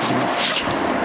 気持ち。